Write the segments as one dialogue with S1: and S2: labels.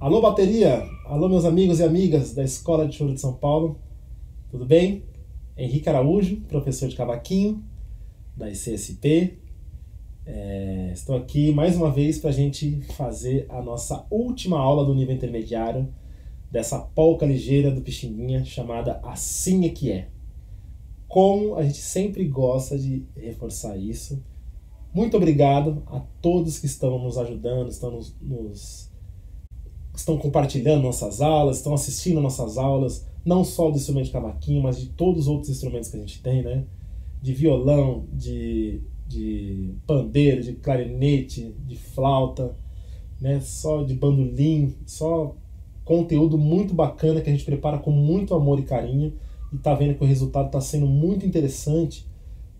S1: Alô, bateria! Alô, meus amigos e amigas da Escola de Choro de São Paulo. Tudo bem? Henrique Araújo, professor de cavaquinho da ICSP. É, estou aqui mais uma vez para a gente fazer a nossa última aula do nível intermediário dessa polca ligeira do Pixinguinha chamada Assim é que é. Como a gente sempre gosta de reforçar isso. Muito obrigado a todos que estão nos ajudando, estão nos, nos estão compartilhando nossas aulas, estão assistindo nossas aulas, não só do instrumento de cavaquinho, mas de todos os outros instrumentos que a gente tem, né? De violão, de, de pandeiro, de clarinete, de flauta, né? Só de bandolim, só conteúdo muito bacana que a gente prepara com muito amor e carinho e tá vendo que o resultado está sendo muito interessante,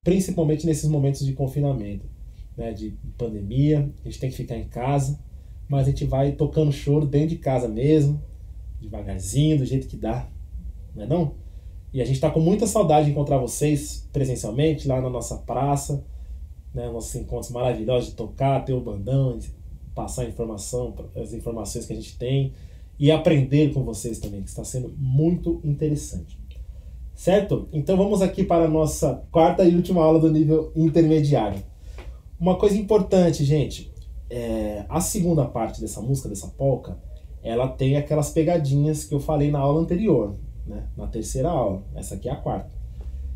S1: principalmente nesses momentos de confinamento, né? De pandemia, a gente tem que ficar em casa mas a gente vai tocando choro dentro de casa mesmo, devagarzinho, do jeito que dá, não é não? E a gente está com muita saudade de encontrar vocês presencialmente lá na nossa praça, né, nossos encontros maravilhosos de tocar, ter o bandão, passar informação, as informações que a gente tem e aprender com vocês também, que está sendo muito interessante. Certo? Então vamos aqui para a nossa quarta e última aula do nível intermediário. Uma coisa importante, gente, é, a segunda parte dessa música, dessa polca, ela tem aquelas pegadinhas que eu falei na aula anterior, né? na terceira aula. Essa aqui é a quarta.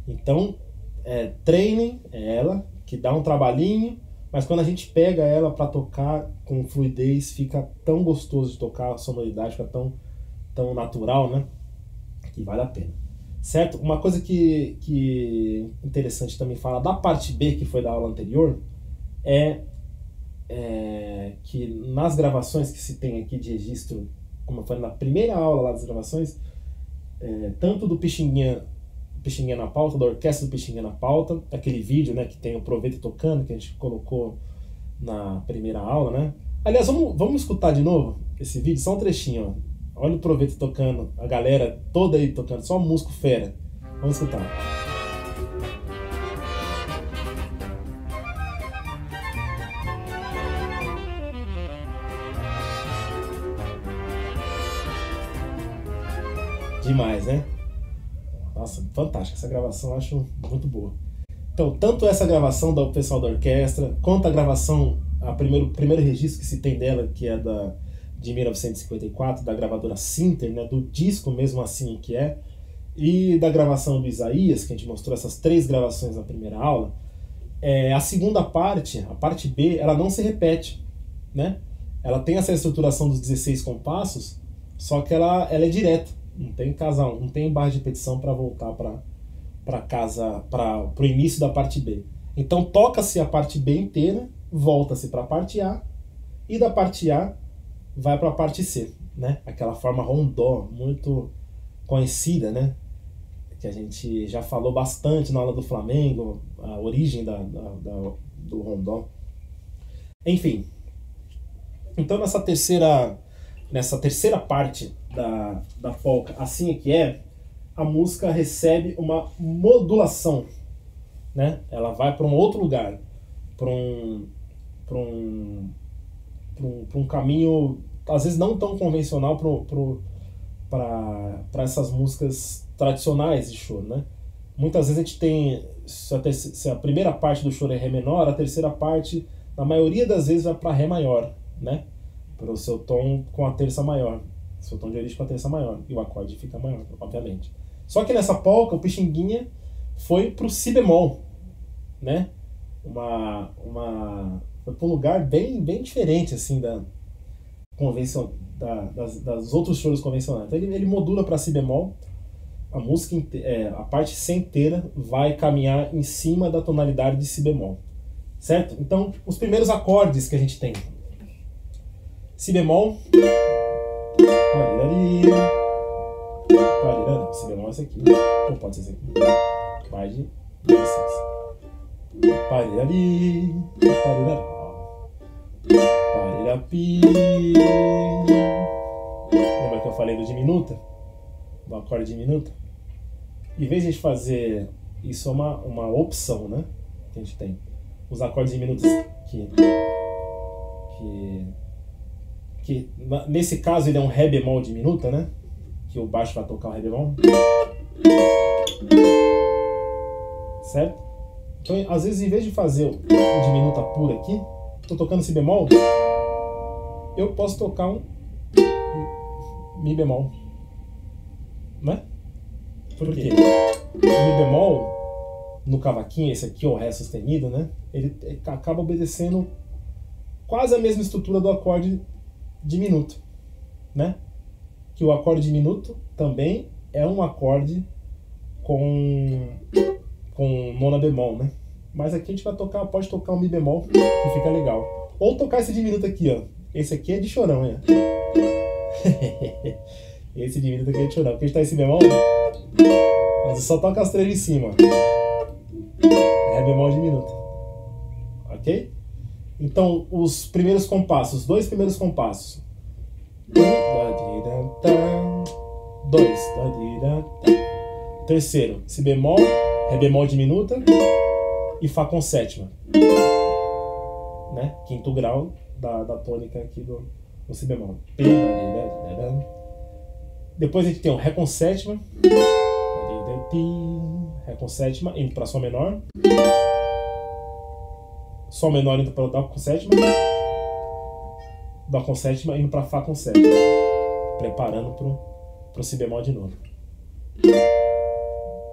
S1: Então, é, treinem ela, que dá um trabalhinho, mas quando a gente pega ela para tocar com fluidez, fica tão gostoso de tocar, a sonoridade fica tão, tão natural, né? Que vale a pena. Certo? Uma coisa que, que interessante também falar da parte B, que foi da aula anterior, é é, que nas gravações que se tem aqui de registro, como eu falei na primeira aula lá das gravações, é, tanto do Pixinguinha, Pixinguinha na pauta, da orquestra do Pixinguinha na pauta, aquele vídeo né, que tem o Proveito tocando, que a gente colocou na primeira aula, né? Aliás, vamos, vamos escutar de novo esse vídeo, só um trechinho, ó. Olha o Proveito tocando, a galera toda aí tocando, só músico fera. Vamos escutar. Demais, né? Nossa, fantástica. Essa gravação acho muito boa. Então, tanto essa gravação do pessoal da orquestra, quanto a gravação, a primeiro, primeiro registro que se tem dela, que é da de 1954, da gravadora Sinter, né, do disco mesmo assim que é, e da gravação do Isaías, que a gente mostrou essas três gravações na primeira aula, é, a segunda parte, a parte B, ela não se repete, né? Ela tem essa estruturação dos 16 compassos, só que ela, ela é direta. Não tem casal, não tem barra de repetição para voltar para para casa, para o início da parte B. Então toca-se a parte B inteira, volta-se para a parte A e da parte A vai para a parte C, né? Aquela forma rondó muito conhecida, né? Que a gente já falou bastante na aula do Flamengo, a origem da, da, da do rondó. Enfim, então nessa terceira nessa terceira parte da, da polka Assim é que é, a música recebe uma modulação, né? Ela vai para um outro lugar, para um, para um, um, um caminho, às vezes não tão convencional para essas músicas tradicionais de choro, né? Muitas vezes a gente tem, se a, terceira, se a primeira parte do choro é Ré menor, a terceira parte, na maioria das vezes, vai para Ré maior, né? Para o seu tom com a terça maior seu tom de origem com a terça maior. E o acorde fica maior, obviamente. Só que nessa polca, o Pixinguinha foi pro si bemol, né? Uma, uma, foi para um lugar bem, bem diferente, assim, da convenção, da, das, das outros choros convencionais. Então ele, ele modula para si bemol, a música, é, a parte inteira vai caminhar em cima da tonalidade de si bemol, certo? Então, os primeiros acordes que a gente tem. Si bemol, Parirari. Parirá, não. Se bemol é esse aqui. Ou pode ser esse aqui. Vai de licença. Parirari. Parirará. Parirapi. Lembra que eu falei do diminuta? Do acorde diminuta? Em vez de a gente fazer isso é uma, uma opção, né? Que a gente tem. Os acordes diminutos que, que que nesse caso ele é um Ré bemol diminuta, né? Que o baixo vai tocar o Ré bemol. Certo? Então, às vezes, em vez de fazer o diminuta pura aqui, tô tocando si bemol, eu posso tocar um mi bemol. Né? Por quê? O mi bemol, no cavaquinho, esse aqui, o Ré sustenido, né? Ele acaba obedecendo quase a mesma estrutura do acorde diminuto, né? Que o acorde diminuto também é um acorde com com nona bemol, né? Mas aqui a gente vai tocar, pode tocar um mi bemol, que fica legal. Ou tocar esse diminuto aqui, ó. Esse aqui é de chorão, né? esse diminuto aqui é de chorão. Porque a gente tá esse bemol, mas só toca as três de cima. Ré bemol diminuto. Ok? Então, os primeiros compassos, dois primeiros compassos. Dois. Terceiro, si bemol, Ré bemol diminuta e Fá com sétima. Né? Quinto grau da, da tônica aqui do, do Si bemol. Depois a gente tem o Ré com sétima. Ré com sétima, indo para Sol menor. Sol menor indo para Dó com sétima. Dó com sétima indo para Fá com sétima. Preparando para o Si bemol de novo.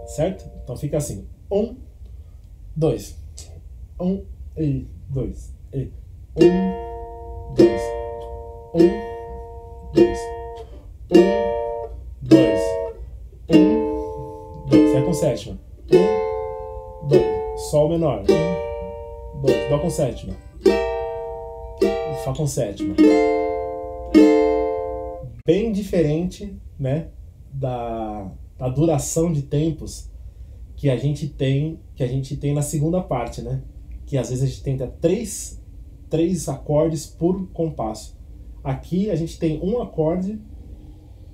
S1: Certo? Então fica assim. Um, dois. Um e dois. E um, dois. Um, dois. Um, dois. Um, dois. É com sétima. Um, dois. Sol menor. Um, Dó com sétima. Fá com sétima. Bem diferente, né? Da, da duração de tempos que a gente tem que a gente tem na segunda parte, né? Que às vezes a gente tenta três, três acordes por compasso. Aqui a gente tem um acorde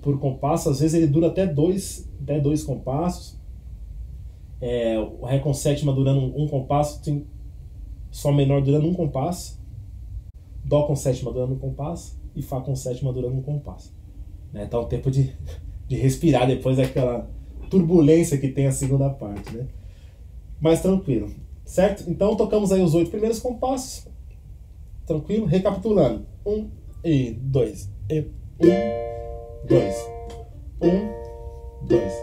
S1: por compasso, às vezes ele dura até dois, até dois compassos. É, o Ré com sétima durando um, um compasso, tem Sol menor durando um compasso, Dó com sétima durando um compasso e Fá com sétima durando um compasso. Né? Então o tempo de, de respirar depois daquela turbulência que tem a segunda parte, né? Mais tranquilo, certo? Então tocamos aí os oito primeiros compassos, tranquilo? Recapitulando: um e dois, e um, dois, um, dois,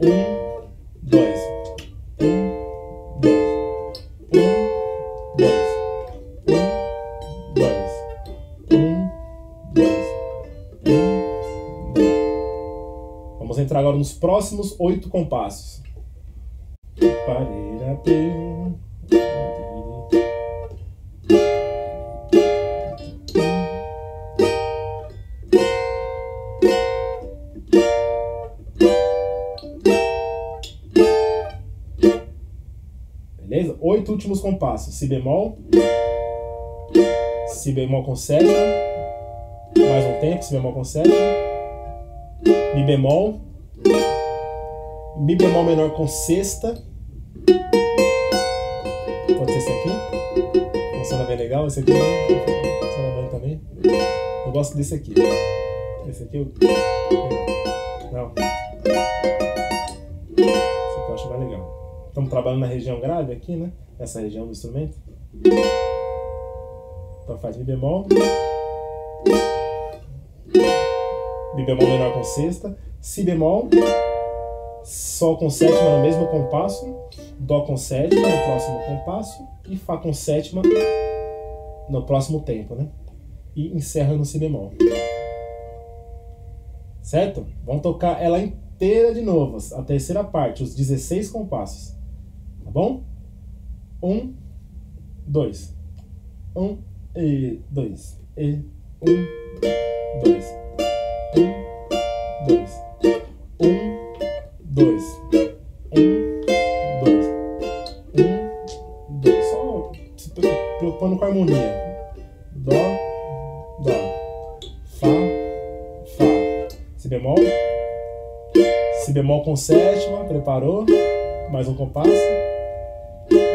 S1: um, dois, entrar agora nos próximos oito compassos. Beleza? Oito últimos compassos. Si bemol. Si bemol com sétima. Mais um tempo, si bemol com sétima. Mi bemol. Mi bemol menor com sexta. Pode ser esse aqui. Funciona bem legal. Esse aqui funciona bem também. Eu gosto desse aqui. Esse aqui eu. Não. Esse aqui eu acho mais legal. Estamos trabalhando na região grave aqui, né? Essa região do instrumento. Então faz Mi bemol. Mi bemol menor com sexta. Si bemol. Sol com sétima no mesmo compasso, Dó com sétima no próximo compasso e Fá com sétima no próximo tempo, né? E encerra no Si bemol. Certo? Vamos tocar ela inteira de novo, a terceira parte, os 16 compassos. Tá bom? Um, dois. Um e dois. E um, dois. Um, dois. Um, dois, um, dois, um, dois. Só se preocupando com a harmonia. Dó, dó, fá, fá. Si bemol, si bemol com sétima, preparou? Mais um compasso.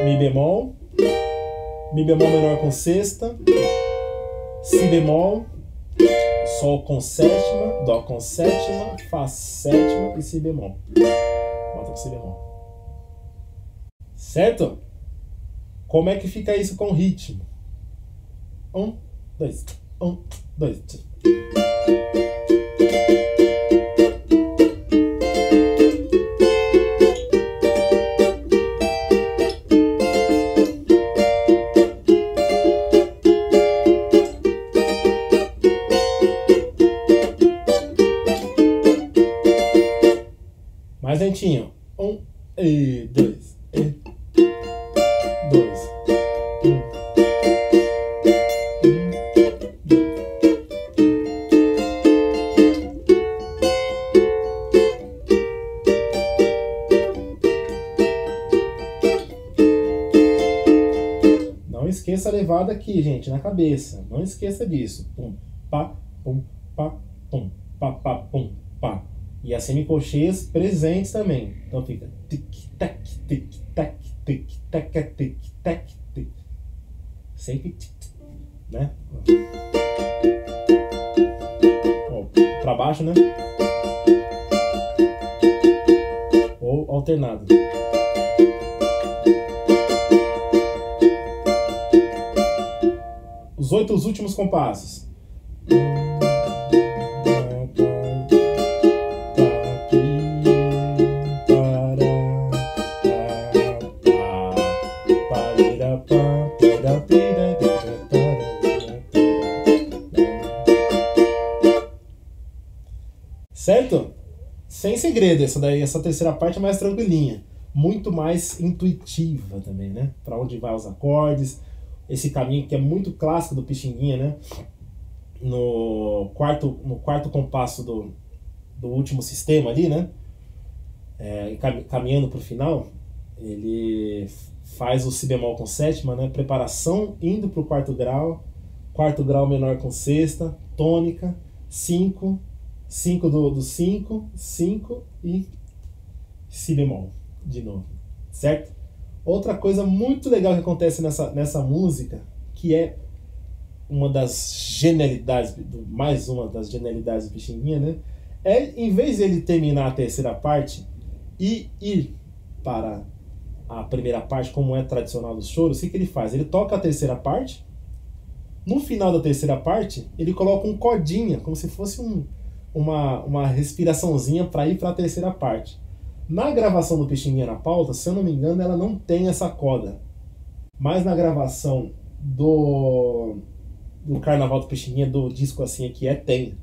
S1: Mi bemol, mi bemol menor com sexta, si bemol, Sol com sétima, Dó com sétima, Fá sétima e Si bemol. Certo? Como é que fica isso com ritmo? Um, dois, um, dois. Mais lentinho. Um e dois. E dois. Um. Não esqueça a levada aqui, gente, na cabeça. Não esqueça disso. Pum, pá, pum, pá, pum, pá, pá, pum. E as semicolcheias presentes também. Então fica tic-tac, tic-tac, tic-tac, tic-tac, tic. Sempre tic, né? Ó, pra baixo, né? Ou alternado. Os oito os últimos compassos. Certo? Sem segredo, essa daí, essa terceira parte é mais tranquilinha, muito mais intuitiva também, né? Para onde vai os acordes, esse caminho que é muito clássico do Pixinguinha, né? No quarto, no quarto compasso do, do último sistema ali, né? É, caminhando para o final, ele faz o si bemol com sétima, né? Preparação indo para o quarto grau, quarto grau menor com sexta, tônica, cinco, cinco do 5, 5 e si bemol de novo, certo? Outra coisa muito legal que acontece nessa, nessa música, que é uma das genialidades, mais uma das genialidades do Pixinguinha, né? É, em vez de ele terminar a terceira parte e ir para a primeira parte, como é tradicional dos choros, o que, que ele faz? Ele toca a terceira parte, no final da terceira parte, ele coloca um codinha, como se fosse um, uma, uma respiraçãozinha para ir para a terceira parte. Na gravação do Pixinguinha na pauta, se eu não me engano, ela não tem essa coda. Mas na gravação do, do Carnaval do Pixinguinha, do disco assim aqui, é tem.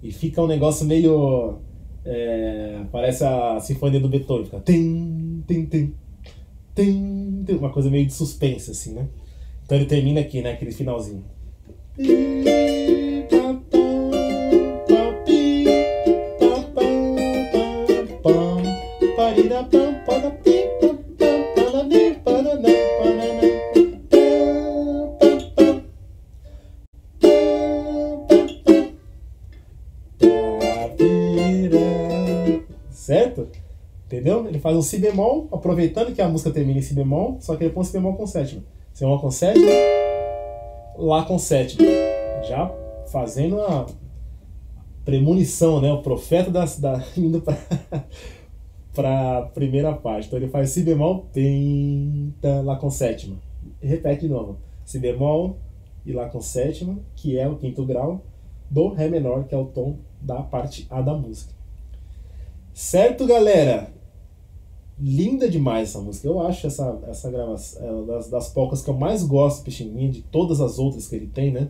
S1: E fica um negócio meio. É, parece a Sinfonia do Beethoven. Fica. Tim, tim, tim, tim, tim, uma coisa meio de suspense, assim, né? Então ele termina aqui, né? Aquele finalzinho. Certo? Entendeu? Ele faz um si bemol, aproveitando que a música termina em si bemol, só que ele põe si bemol com sétima. Si bemol com sétima, lá com sétima. Já fazendo a premonição, né? O profeta das, da, indo para para primeira parte. Então ele faz si bemol, penta, lá com sétima. Repete de novo. Si bemol e lá com sétima, que é o quinto grau, do ré menor, que é o tom da parte A da música. Certo, galera? Linda demais essa música. Eu acho essa, essa gravação é das, das polcas que eu mais gosto do Pixinguinha, de todas as outras que ele tem, né?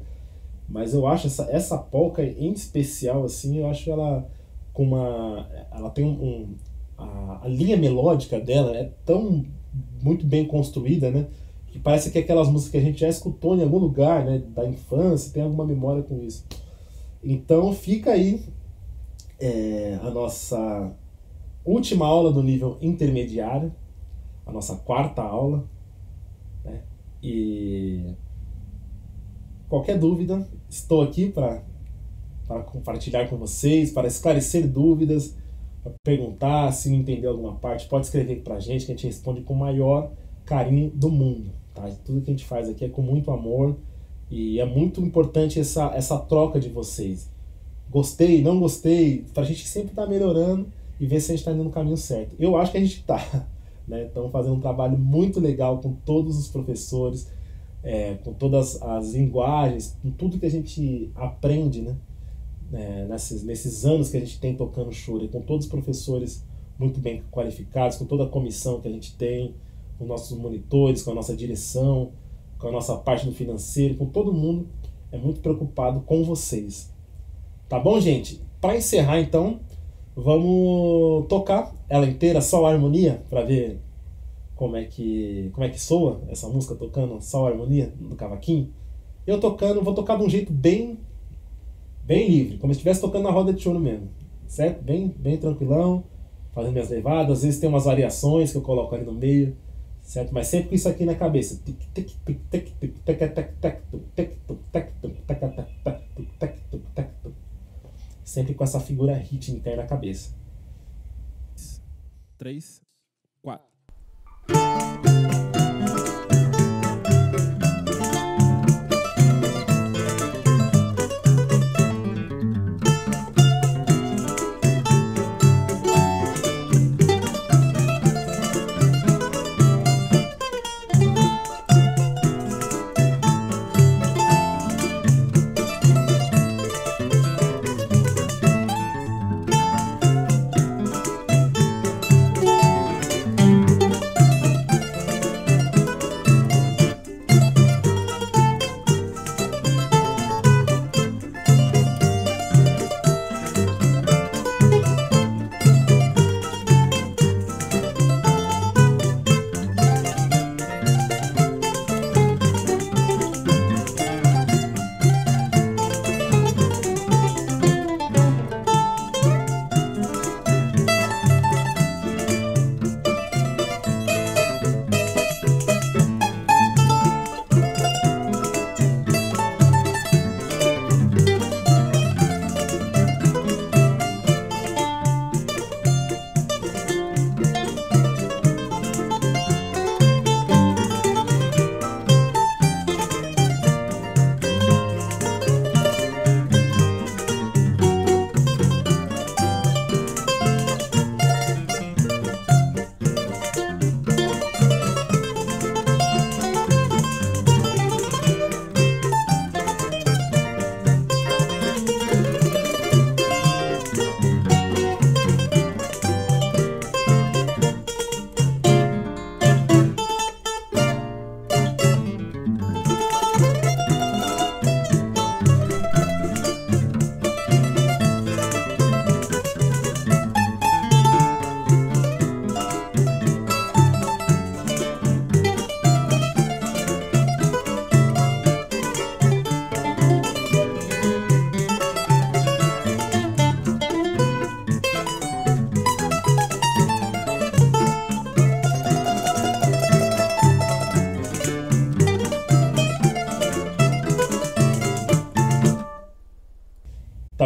S1: Mas eu acho essa, essa polca em especial, assim, eu acho ela com uma. Ela tem um. um a, a, linha melódica dela é tão muito bem construída, né? Que parece que é aquelas músicas que a gente já escutou em algum lugar, né? Da infância, tem alguma memória com isso. Então fica aí é, a nossa última aula do nível intermediário, a nossa quarta aula. Né? E qualquer dúvida, estou aqui para compartilhar com vocês, para esclarecer dúvidas, para perguntar se não entendeu alguma parte, pode escrever para a gente que a gente responde com o maior carinho do mundo. Tá? Tudo que a gente faz aqui é com muito amor e é muito importante essa, essa troca de vocês. gostei, não gostei, para a gente sempre estar tá melhorando e ver se a gente está indo no caminho certo. Eu acho que a gente está. Né? Estamos fazendo um trabalho muito legal com todos os professores, é, com todas as linguagens, com tudo que a gente aprende né? É, nesses, nesses anos que a gente tem tocando choro, com todos os professores muito bem qualificados, com toda a comissão que a gente tem, com nossos monitores, com a nossa direção, com a nossa parte do financeiro, com todo mundo, é muito preocupado com vocês. Tá bom, gente? Para encerrar, então, vamos tocar ela inteira, só a harmonia, para ver como é que como é que soa essa música tocando só a harmonia no cavaquinho. Eu tocando, vou tocar de um jeito bem bem livre, como se estivesse tocando na roda de choro mesmo, certo? Bem bem tranquilão, fazendo minhas levadas, às vezes tem umas variações que eu coloco ali no meio, certo? Mas sempre com isso aqui na cabeça. Sempre com essa figura rítmica aí na cabeça.
S2: Três, quatro.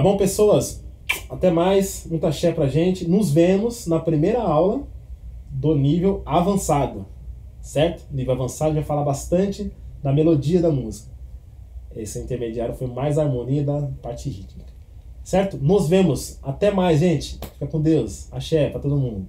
S1: Bom, pessoas? Até mais, muito axé pra gente. Nos vemos na primeira aula do nível avançado, certo? Nível avançado vai falar bastante da melodia da música. Esse intermediário foi mais harmonia da parte rítmica. Certo? Nos vemos. Até mais, gente. Fica com Deus. Axé pra todo mundo.